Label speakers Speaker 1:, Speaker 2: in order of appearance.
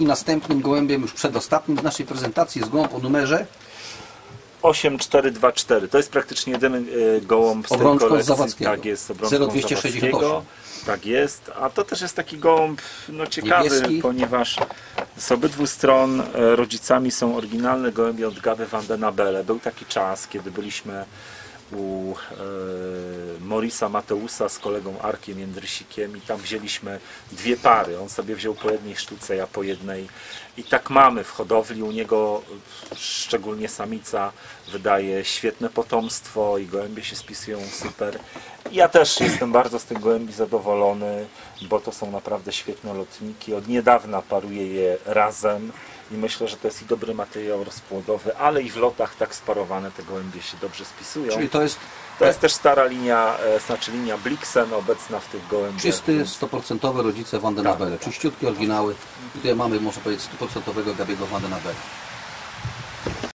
Speaker 1: I następnym gołębiem, już przedostatnim z naszej prezentacji jest gołąb o numerze
Speaker 2: 8424. To jest praktycznie jedyny e, gołąb z tej
Speaker 1: Obrączką z
Speaker 2: kolekcji.
Speaker 1: Zawadzkiego.
Speaker 2: Tak jest, obrączką
Speaker 1: 0268.
Speaker 2: Zawadzkiego. Tak jest. A to też jest taki gołąb no, ciekawy,
Speaker 1: Niebieski.
Speaker 2: ponieważ z obydwu stron e, rodzicami są oryginalne gołębie od Gaby van den Abele. Był taki czas, kiedy byliśmy u e, Morisa Mateusa z kolegą Arkiem Jędrysikiem i tam wzięliśmy dwie pary. On sobie wziął po jednej sztuce, ja po jednej. I tak mamy w hodowli. U niego szczególnie samica wydaje świetne potomstwo i gołębie się spisują super. Ja też jestem bardzo z tych gołębi zadowolony, bo to są naprawdę świetne lotniki. Od niedawna paruję je razem i myślę, że to jest i dobry materiał rozpłodowy, ale i w lotach tak sparowane te gołębie się dobrze spisują.
Speaker 1: Czyli to jest
Speaker 2: To jest też stara linia, e, znaczy linia Blixen obecna w tych gołębiach.
Speaker 1: czysty, 100% rodzice Van den Abele. Czyściutkie oryginały. I tutaj mamy, można powiedzieć, 100% Gabiego Van den Abele.